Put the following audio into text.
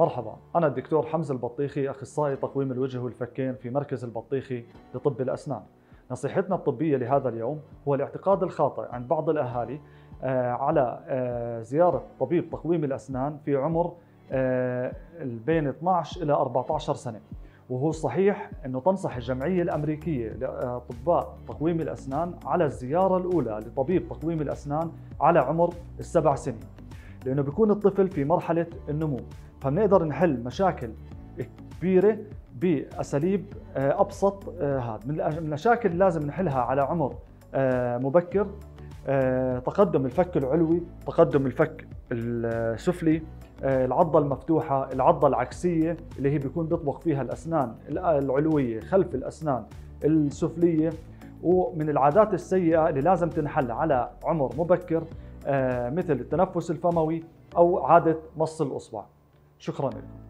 مرحبا أنا الدكتور حمزة البطيخي أخصائي تقويم الوجه والفكين في مركز البطيخي لطب الأسنان. نصيحتنا الطبية لهذا اليوم هو الاعتقاد الخاطئ عند بعض الأهالي آه، على آه، زيارة طبيب تقويم الأسنان في عمر آه، بين 12 إلى 14 سنة. وهو صحيح أنه تنصح الجمعية الأمريكية لأطباء تقويم الأسنان على الزيارة الأولى لطبيب تقويم الأسنان على عمر السبع سنين. لأنه بيكون الطفل في مرحلة النمو. فبنقدر نحل مشاكل كبيرة بأساليب أبسط هذا من المشاكل لازم نحلها على عمر مبكر. تقدم الفك العلوي تقدم الفك السفلي العضة المفتوحة العضة العكسية اللي هي بيكون بيطبق فيها الأسنان العلوية خلف الأسنان السفلية. ومن العادات السيئة اللي لازم تنحل على عمر مبكر مثل التنفس الفموي أو عادة مص الأصبع. شكرا لكم.